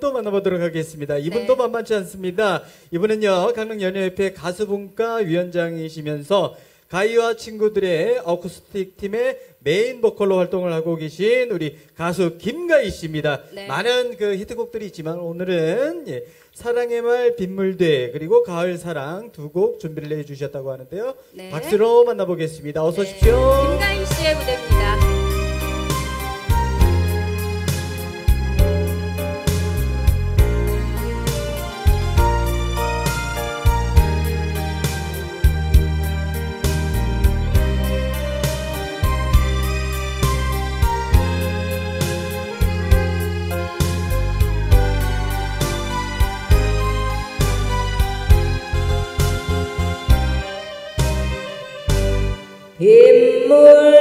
또 만나보도록 하겠습니다. 이분도 네. 만만치 않습니다. 이분은요, 강릉연예협회 가수분과 위원장이시면서 가이와 친구들의 어쿠스틱 팀의 메인 보컬로 활동을 하고 계신 우리 가수 김가희 씨입니다. 네. 많은 그 히트곡들이 있지만 오늘은 예, 사랑의 말 빗물대 그리고 가을 사랑 두 곡 준비를 해주셨다고 하는데요. 네. 박수로 만나보겠습니다. 어서 네, 오십시오. 김가인 씨의 무대입니다. 빗물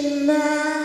아침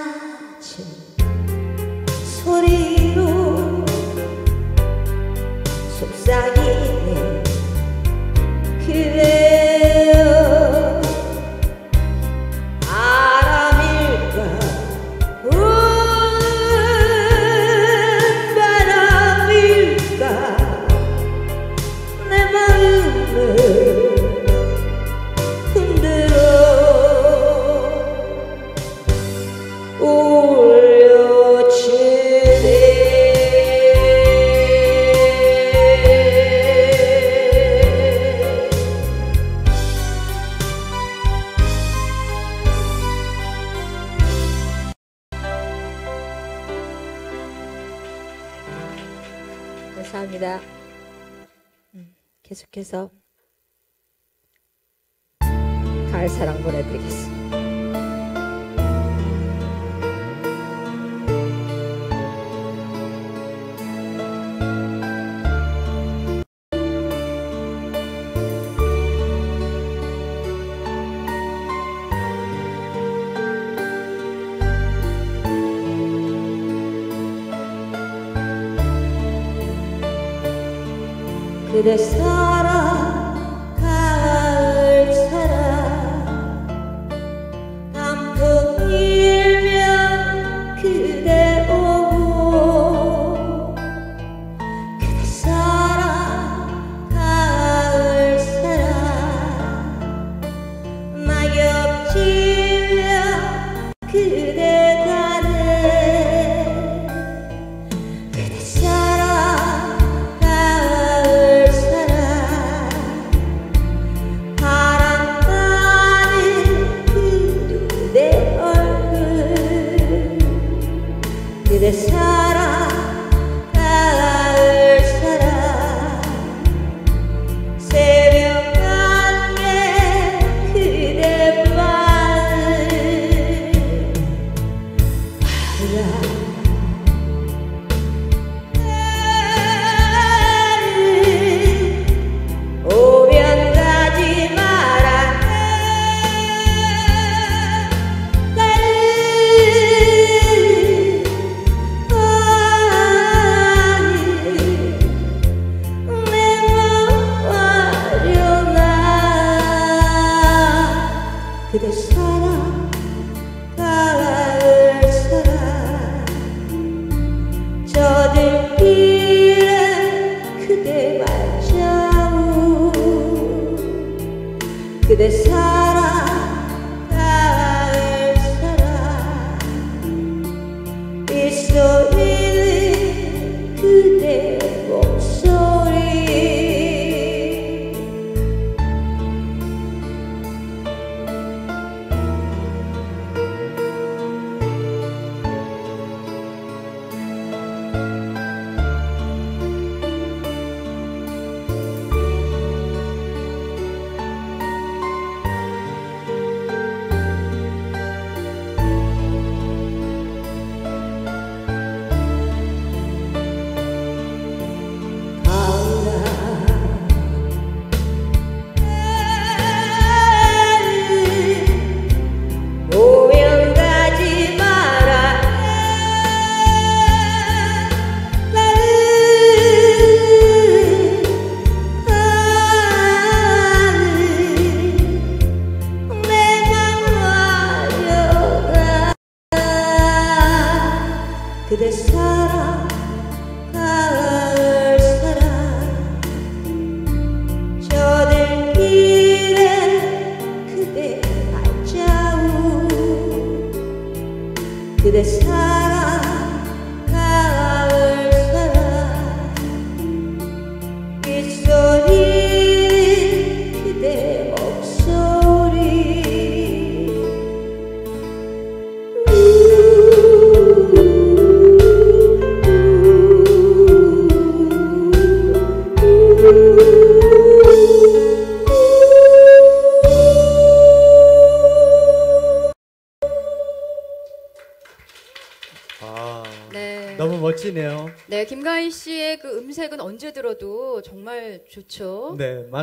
감사합니다. 음, 계속해서 가을 사랑 보내드리겠습니다. 그대 그 발자국 그대 사랑 그대 사랑 가을 사랑. 저들 길에 그대 발자국. 그대 사랑 너무 멋지네요. 네, 김가희 씨의 그 음색은 언제 들어도 정말 좋죠. 네,